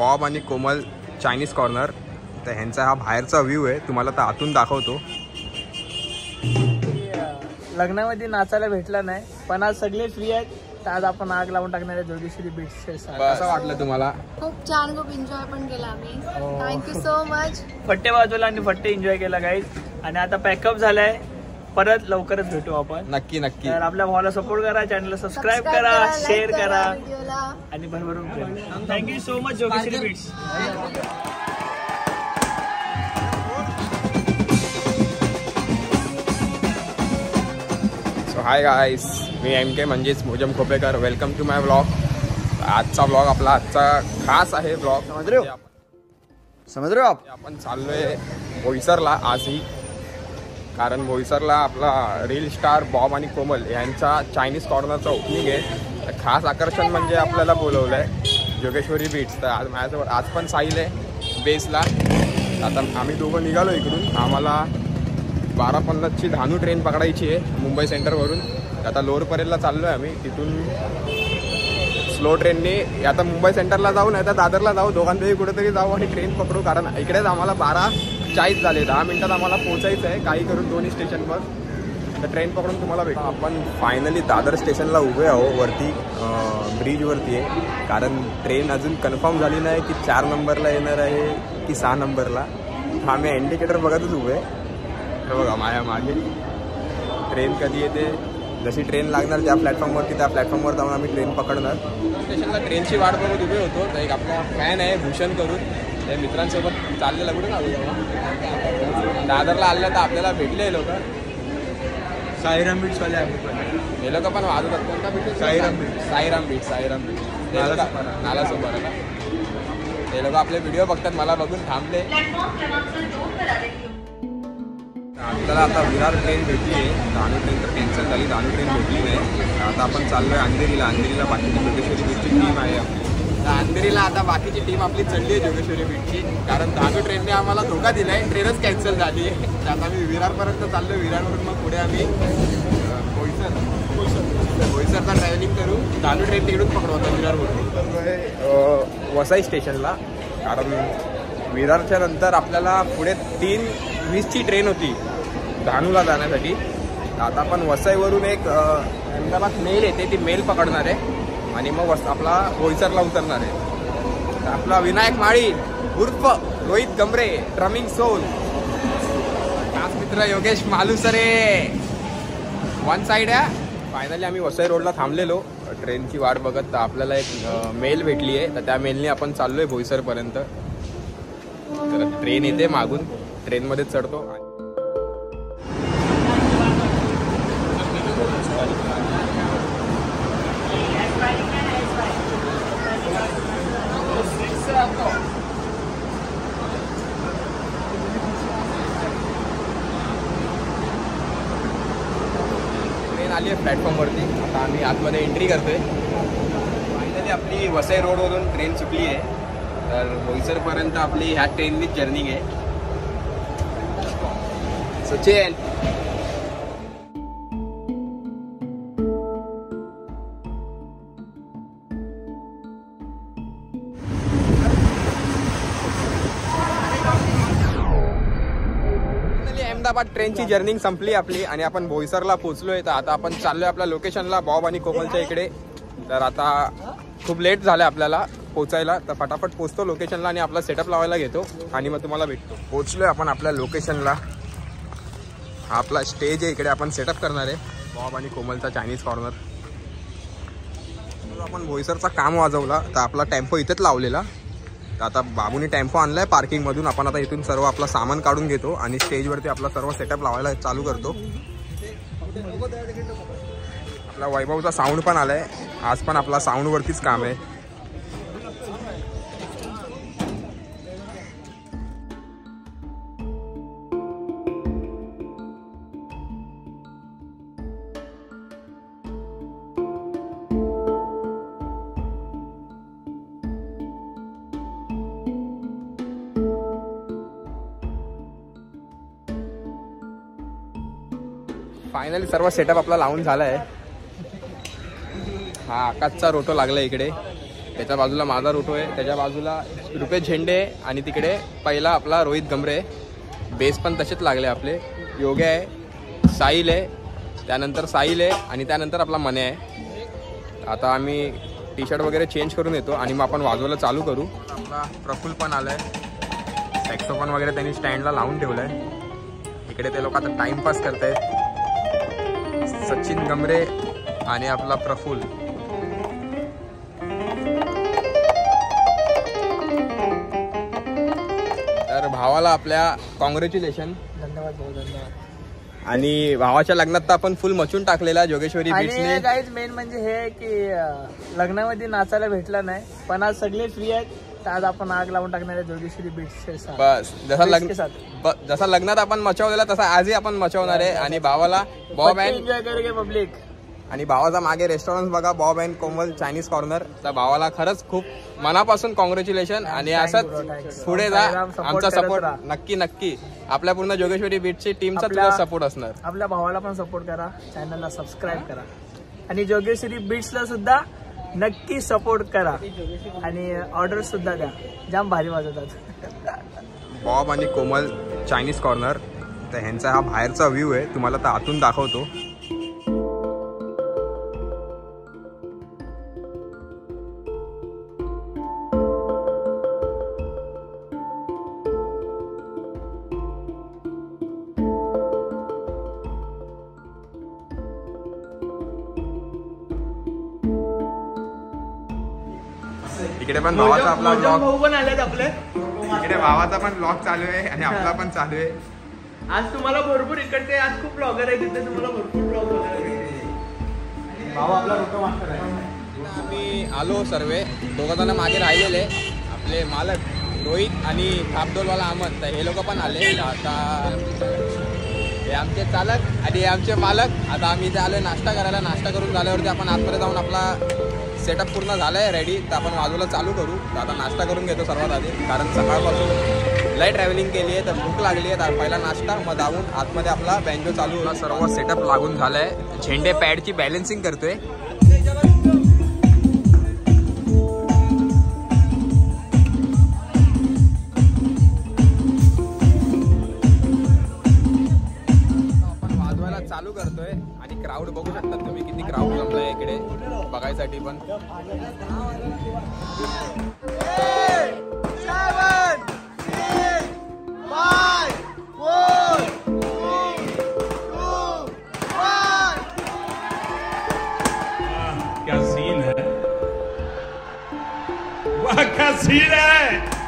Bob आणि कोमल Chinese corner. तर ह्यांचा हा बाहेरचा व्ह्यू आहे. तुम्हाला तर आतून दाखवतो. लग्नामध्ये नाचायला भेटला नाही पण आज सगळे फ्री आहेत. तर आज आपण आग लावून टाकणार आहे जोगेश्वरी बीच कसं वाटलं तुम्हाला? खूप छान खूप एन्जॉय पण केला आम्ही. थँक्यू सो मच फट्टे वाजवला आणि फट्टे एन्जॉय केला गाईज आणि आता पॅकअप झालाय. परत लवकरच भेटू आपण. नक्की नक्की. तर आपल्या भावाला सपोर्ट करा चॅनलला सबस्क्राईब करा शेअर करा आणि भरभरून thank you so much Jogeshwari beats so hi guys me M K म्हणजेच Mojam Khopekar welcome to my blog आजचा ब्लॉग आपला आजचा खास आहे ब्लॉग समझ रहे हो? समझ रहे हो आप आपण चाललोय बोईसरला आजही. कारण भोईसरला आपला रील स्टार बॉब आणि कोमल यांचा चायनीज कॉर्नरचा ओपनिंग आहे. खास आकर्षण म्हणजे आपल्याला बोलवलं आहे जोगेश्वरी बीट्स तर आज माझ्यासोबत आज पण साईल आहे बेसला आता आम्ही दोघं निघालो इकडून. आम्हाला बारा पन्नासची धानू ट्रेन पकडायची आहे मुंबई सेंटरवरून आता लोअर परेलला चाललो आहे आम्ही. तिथून स्लो ट्रेनने आता मुंबई सेंटरला जाऊ नाही तर दादरला जाऊ. दोघांपैकी कुठेतरी जाऊ आणि ट्रेन पकडू कारण इकडेच आम्हाला बारा चाळीस झाले दहा मिनिटात आम्हाला पोहोचायचं आहे काही करून दोन्ही स्टेशनवर. तर ट्रेन पकडून तुम्हाला भेटू. आपण फायनली दादर स्टेशनला उभे आहो वरती ब्रिजवरती आहे. कारण ट्रेन अजून कन्फर्म झाली नाही की चार नंबरला येणार आहे की सहा नंबरला हा मी इंडिकेटर बघतच उभे आहे. हे बघा माया मागे. ट्रेन कधी येते? जशी ट्रेन लागणार त्या प्लॅटफॉर्मवरती त्या प्लॅटफॉर्मवर जाऊन आम्ही ट्रेन पकडणार. स्टेशनला ट्रेनची वाट बघत उभे होतो. तर एक आपला फॅन आहे भूषण करून. त्या मित्रांसोबत चाललेला कुठे तेव्हा दादरला आलं तर आपल्याला भेटले लोक. साईराम बीट्स वाले आम्ही पण. हे लोक पण वाजवतात. कोणता beat Sairam beat. Sairam beat Sairam beat Nala लोकं- सोपारा. नाला सोपारा का ते लोक आपले व्हिडिओ बघतात मला बघून थांबले. आपल्याला आता विरार ट्रेन भेटली आहे. धानू ट्रेन तर कॅन्सल झाली. धानू ट्रेन भेटली नाही. आता आपण चाललो आहे अंधेरीला अंधेरीला बाकीची जोगेश्वरी बीचची टीम आहे. आपली अंधेरीला आता बाकीची टीम आपली चढली आहे जोगेश्वरी बीचची कारण धानू ट्रेनने आम्हाला धोका दिला आहे ट्रेनच कॅन्सल झाली आहे. तर आता आम्ही विरारपर्यंत चाललो विरारवरून मग पुढे आम्ही अं, बोईसर. बोईसरचा ट्रॅव्हलिंग करू. धानू ट्रेन तिकडून पकडू आता विरारवरून. वसई स्टेशनला. कारण विरारच्या नंतर आपल्याला पुढे तीन वीसची ट्रेन होती धानूला जाण्यासाठी. आता आपण वसईवरून एक अहमदाबाद मेल येते ती मेल पकडणार आहे. आणि मग वस आपला बोईसरला उतरणार आहे. आपला विनायक माळी उर्फ रोहित गमरे ड्रमिंग सोल खास मित्र योगेश मालुसरे. वन साईड आहे. फायनली आम्ही वसई रोडला थांबलेलो. ट्रेनची वाट बघत तर आपल्याला एक मेल भेटली आहे. तर त्या मेलने आपण चाललोय भोईसरपर्यंत. तर ट्रेन येते मागून. ट्रेनमध्ये चढतो. ट्रेन आली आहे प्लॅटफॉर्मवरती आता आम्ही आतमध्ये एंट्री करतोय. फायनली आपली वसई रोडवरून ट्रेन सुटली आहे. तर बोईसरपर्यंत आपली ह्या ट्रेननीच जर्निंग आहे. सचिन. अहमदाबाद ट्रेनची जर्निंग संपली आपली आणि आपण बोईसरला पोहोचलोय. तर आता आपण चाललोय आपल्या लोकेशनला बॉब आणि कोमलच्या इकडे. तर आता खूप लेट झालं आपल्याला पोचायला तर फटाफट पोचतो लोकेशनला आणि आपला सेटअप लावायला घेतो आणि मग तुम्हाला भेटतो. पोचलोय आपण आपल्या लोकेशनला. आपला स्टेज आहे इकडे आपण सेटअप करणार आहे. बॉब आणि कोमलचा चायनीज कॉर्नर आपण बोईसरचा काम वाजवला. तर आपला टेम्पो इथेच लावलेला. आता बाबूने टेम्पो आणलाय पार्किंग मधून आपण आता इथून सर्व आपला सामान काढून घेतो आणि स्टेजवरती आपला सर्व सेटअप लावायला चालू करतो. आपला वैभवचा साऊंड पण आलाय. आज पण आपला साऊंडवरतीच काम आहे. फायनली सर्व सेटअप आपला लावून झाला आहे हा आकाशचा रोटो लागला इकडे. त्याच्या बाजूला माझा रोटो आहे. त्याच्या बाजूला रुपे झेंडे आहे आणि तिकडे पहिला आपला रोहित गमरे. बेस पण तसेच लागले आपले. योग्य आहे. साईल आहे. त्यानंतर साईल आहे आणि त्यानंतर आपला मने आहे. आता आम्ही टी शर्ट वगैरे चेंज करून येतो आणि मग आपण वाजवायला चालू करू. आपला प्रफुल पण आलाय. सॅक्सोफोन वगैरे त्यांनी स्टँडला लावून ठेवलं आहे इकडे ते लोक आता टाइमपास आहेत सचिन गमरे आणि आपला प्रफुल. तर भावाला आपल्या कॉंग्रॅच्युलेशन धन्यवाद भाऊ धन्यवाद. आणि भावाच्या लग्नात तर आपण फुल मचून टाकलेला जोगेश्वरी काहीच मेन म्हणजे हे की अं, लग्नामध्ये नाचायला भेटला नाही पण आज सगळे फ्री आहेत. तर आज आपण आग लावून टाकणार आहे जोगेश्वरी साथ. बस जसा लग्न जसा लग्नात आपण मचवलेला तसा आजही आपण मचवणार आहे. आणि भावाला बॉब अँड एन्जॉय पब्लिक आणि भावाचा मागे रेस्टॉरंट बघा Bob and Komal Chinese corner तर भावाला खरंच खूप मनापासून कॉंग्रॅच्युलेशन आणि असंच. पुढे जा. आमचा सपोर्ट. नक्की नक्की. आपल्या पूर्ण जोगेश्वरी बीचची टीमचा तुझा सपोर्ट असणार. आपल्या भावाला पण सपोर्ट करा. चॅनलला सबस्क्राईब करा. आणि जोगेश्वरी बीचला सुद्धा नक्की सपोर्ट करा आणि ऑर्डर सुद्धा द्या. जाम भारी वाजवतात. बॉब आणि कोमल चायनीज कॉर्नर. तर ह्यांचा हा बाहेरचा व्ह्यू आहे. तुम्हाला तर आतून दाखवतो. इकडे पण भावाचा आपला ब्लॉग भाऊ पण आलेत आपले. इकडे भावाचा पण ब्लॉग चालू आहे आणि आपला पण चालू आहे. आज तुम्हाला भरपूर इकडचे आज खूप ब्लॉगर आहे तिथे तुम्हाला भरपूर ब्लॉग भाऊ आपला रोटो मास्टर आहे. आम्ही आलो सर्वे. दोघं जण मागे राहिलेले. आपले मालक रोहित आणि थापडोलवाला अहमद. तर हे लोक पण आले. आता हे आमचे चालक आणि हे आमचे मालक. आता आम्ही इथे आलोय नाश्ता करायला. नाश्ता करून झाल्यावरती आपण आतमध्ये जाऊन आपला सेटअप पूर्ण झालाय रेडी तर आपण बाजूला चालू करू. तर आता नाश्ता करून घेतो सर्वात आधी. कारण सकाळपासून लय ट्रॅव्हलिंग केली आहे तर भूक लागली आहे. तर पहिला नाश्ता मग जाऊन आतमध्ये आपला बँजो चालू सर्व सेटअप लागून झालाय. झेंडे पॅडची बॅलेन्सिंग करतोय. पण क्या सीन है? वाह क्या सीन है?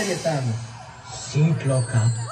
Cayetano. Sim, Cloca.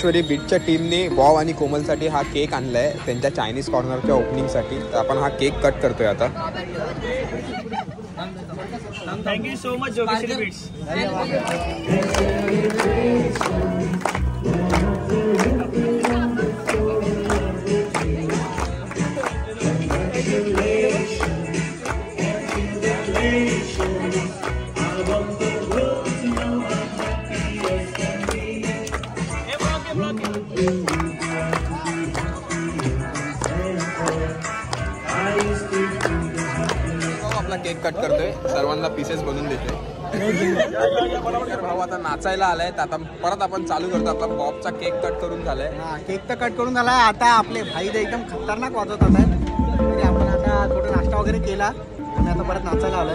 जोगेश्वरी बीटच्या टीमने बॉब आणि कोमलसाठी हा केक आणलाय. त्यांच्या चायनीज कॉर्नरच्या ओपनिंगसाठी तर आपण हा केक कट करतोय आता. Thank you so much Jogeshwari beats आपला केक कट करतोय. सर्वांना पीसेस बनवून देतोय. भाऊ आता नाचायला आलाय. आता परत आपण चालू करतो. आपला बॉबचा केक कट करून झालाय. केक तर कट करून झाला आता आपले भाई ते एकदम खतरनाक वाजवत आहेत आपण आता थोडा नाश्ता वगैरे केला. आणि आता परत नाचायला आलोय.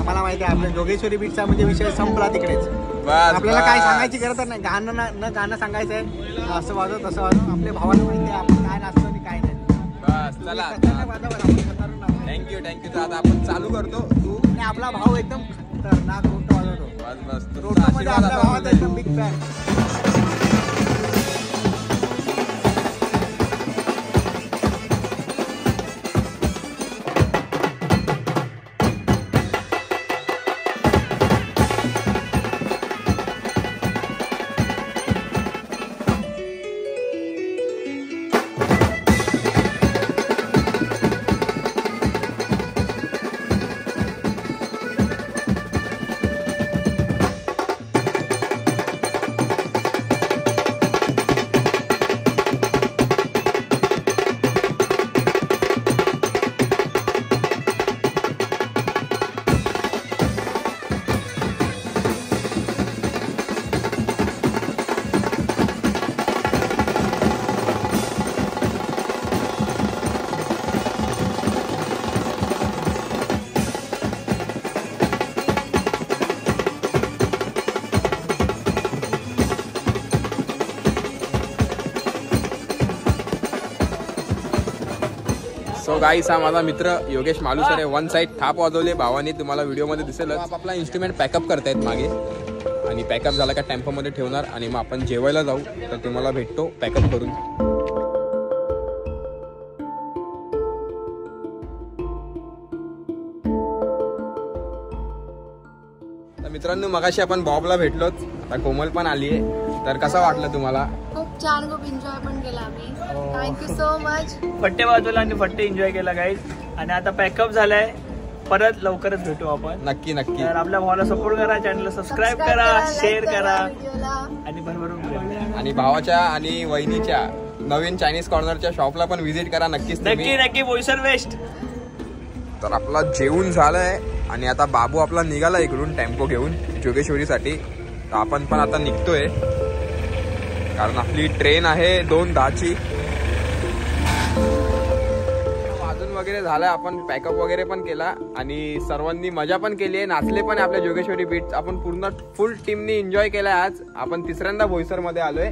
आम्हाला माहिती आहे आपल्या जोगेश्वरी बीचचा म्हणजे विषय संपला तिकडेच. आपल्याला काय. सांगायची गरज नाही. गाणं न न गाणं सांगायचं आहे असं वाजव तसं वाजव. आपल्या भावाला माहिती आहे आपण काय नाचतो आणि काय नाही. बस चला. थँक्यू थँक्यू आता आपण चालू करतो. तू आणि आपला भाऊ एकदम खतरनाक रोटो वाजवतो. बस आपल्या भावाचा एकदम बिग फॅन सो गाईस हा माझा मित्र योगेश मालुसर आहे. वन साईड थाप वाजवले भावाने तुम्हाला व्हिडिओमध्ये दिसेलच. आपला इन्स्ट्रुमेंट पॅकअप करतायत मागे. आणि पॅकअप झाला का टेम्पोमध्ये ठेवणार आणि मग आपण जेवायला जाऊ. तर तुम्हाला भेटतो पॅकअप करून. तर मित्रांनो मगाशी आपण बॉबला भेटलोच. आता कोमल पण आली आहे तर कसं वाटलं तुम्हाला? खूप छान खूप एन्जॉय पण केला आम्ही. थँक्यू सो मच फट्टे वाजवला आणि फट्टे एन्जॉय केला गाईज आणि आता पॅकअप झालाय. परत लवकरच भेटू आपण. नक्की नक्की. तर आपल्या भावाला सपोर्ट करा चॅनलला सबस्क्राईब करा शेअर करा आणि भरभरून. आणि भावाच्या आणि वहिनीच्या नवीन चायनीज कॉर्नरच्या शॉपला पण व्हिजिट करा नक्कीच नक्की तुम्ही. नक्की बोईसर वेस्ट तर आपला जेवण झालंय. आणि आता बाबू आपला निघाला इकडून टेम्पो घेऊन जोगेश्वरीसाठी. तर आपण पण आता निघतोय. कारण आपली ट्रेन आहे दोन दहाची वाजून वगैरे झालं आपण पॅकअप वगैरे पण केला आणि सर्वांनी मजा पण केली आहे. नाचले पण आपल्या जोगेश्वरी बीच आपण पूर्ण फुल टीमनी एन्जॉय केलाय आज. आपण तिसऱ्यांदा बोईसरमध्ये आलोय.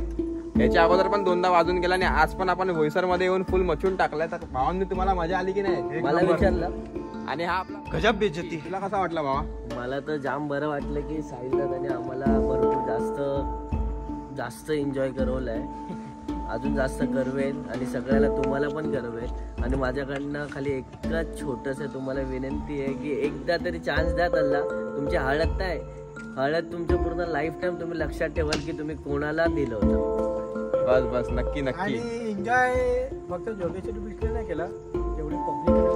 याच्या अगोदर पण दोनदा वाजून गेला आणि आज पण आपण मध्ये येऊन फुल मचून टाकलाय. तर भावांनी तुम्हाला मजा आली की नाही? मला विचारलं. आणि हा आपला गजब बेजती तुला कसा वाटला भावा? मला तर जाम बरं वाटलं की साहिल दादाने आम्हाला भरपूर जास्त जास्त एन्जॉय करवलंय. अजून जास्त करवेल आणि सगळ्याला तुम्हाला पण करवेल आणि माझ्याकडनं खाली एकच छोटंसं तुम्हाला विनंती आहे की एकदा तरी चान्स द्या त्याला तुमची हळद नाही. हळद तुमच्या पूर्ण लाईफ टाईम तुम्ही लक्षात ठेवाल की तुम्ही कोणाला दिलं होतं. बस बस. नक्की नक्की. एन्जॉय फक्त जोगेश्वरी बीचला नाही केला. जेवढी पब्लिक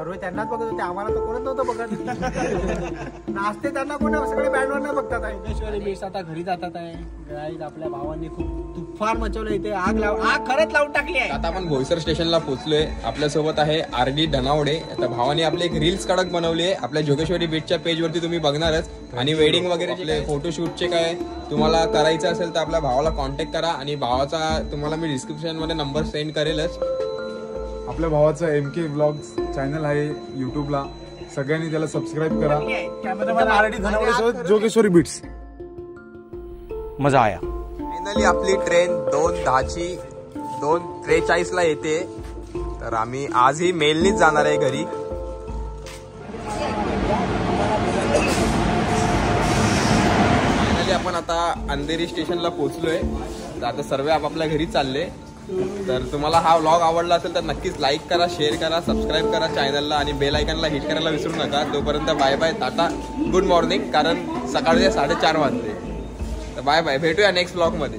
सर्व त्यांनाच बघत होते. आम्हाला तर कोणच नव्हतं बघत. नाचते त्यांना कोण सगळे बँडवर नाही बघतात आहे. बीच आता घरी जातात आहे. आपल्या भावांनी खूप तुफान मचवलं इथे. आग लाव आग खरंच लावून टाकली आहे. आता आपण भोईसर स्टेशनला पोहोचलोय. आपल्यासोबत आहे आर डी धनावडे. तर भावाने आपली एक रील्स कडक बनवली आहे. आपल्या जोगेश्वरी बीचच्या पेज वरती तुम्ही बघणारच. आणि वेडिंग वगैरे आपले फोटोशूटचे काय तुम्हाला करायचं असेल तर आपल्या भावाला कॉन्टॅक्ट करा. आणि भावाचा तुम्हाला मी डिस्क्रिप्शनमध्ये नंबर सेंड करेलच. आपल्या भावाचं एम के ब्लॉग्स चॅनल आहे युट्यूबला सगळ्यांनी त्याला सबस्क्राईब करा. धनावडेसोबत जोगेश्वरी बीट्स मजा आया. फायनली आपली ट्रेन दोन दहाची दोन त्रेचाळीस ला येते. तर आम्ही आजही मेलनीच जाणार आहे घरी. फायनली आपण आता अंधेरी स्टेशनला पोहोचलोय. तर आता सर्व आपापल्या घरी चालले. तर तुम्हाला हा व्लॉग आवडला असेल तर नक्कीच लाईक करा शेअर करा सबस्क्राईब करा चॅनलला आणि बेल आयकनला हिट करायला विसरू नका. तोपर्यंत bye bye ta-ta good morning कारण सकाळचे साडेचार वाजले. तर बाय बाय भेटूया नेक्स्ट ब्लॉगमध्ये